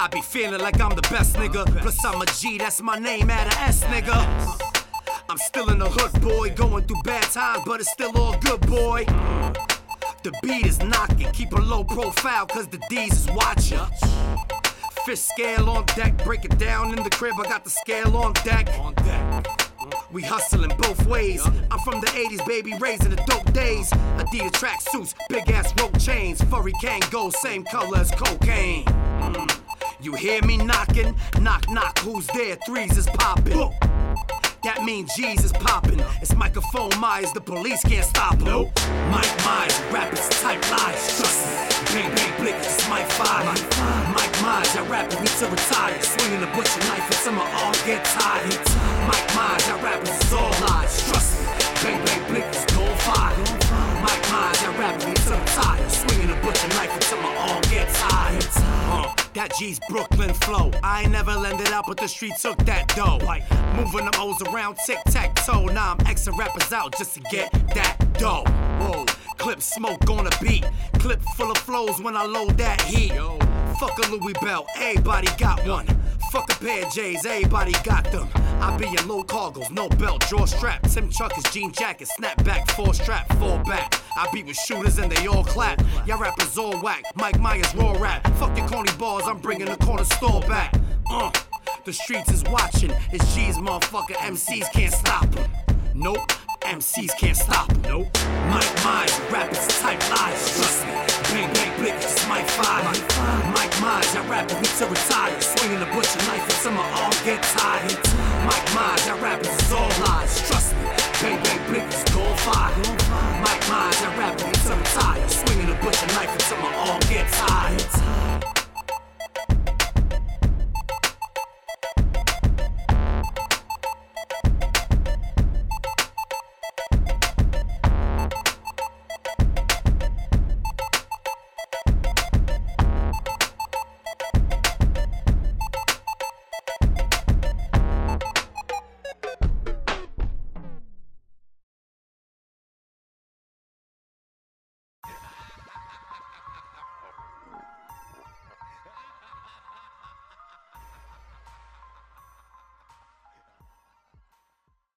I be feeling like I'm the best, nigga. Plus, I'm a G, that's my name, add a S, nigga. Uh, I'm still in the hood, boy. Going through bad times, but it's still all good, boy. The beat is knocking, keep a low profile, cause the D's is watching. Fish scale on deck, break it down in the crib. I got the scale on deck. On deck. We hustling both ways. I'm from the 80s, baby, raising the dope days. Adidas track suits, big ass rope chains. Furry Kangol, same color as cocaine. You hear me knocking? Knock, knock, who's there? Threes is popping. That means Jesus popping. It's microphone Myers, the police can't stop him. Nope. Mic Myers, rappers type lies, trust me. Bang, bang, blick, it's Mike Five. Mic Myers, I rap it, to retire. Swinging a butcher knife until my arms get tired. Mic Myers, I rap it, it's all lies, trust me. Bang, bang, blick, it's gold fire. Mic Myers, I rap it, to retire. Swinging a butcher knife until my That G's Brooklyn flow. I ain't never lended out, but the streets took that dough. Like moving them O's around tic tac toe. Now I'm Xing rappers out just to get that dough. Whoa. ClipSmoke on a beat. Clip full of flows when I load that heat. Yo. Fuck a Louis belt, everybody got one. Fuck a pair of J's, everybody got them. I be in low cargos, no belt, draw strap. Tim Chuckers, jean jacket, snapback, four strap, fall back. I beat with shooters and they all clap. Y'all rappers all whack. Mic Myers raw rap. Fuck your corny bars, I'm bringing the corner store back. Uh, the streets is watching. It's G's motherfucker. MCs can't stop him. Nope. MCs can't stop him. Nope. Mic Myers, rappers type lies. Trust me. Bang bang blick, it's Mike Five. I rap with too to retire. Swinging a butcher knife and some all get tired. Mic Myers, that rap is all lies. Trust me, bang bang bitches gold fire.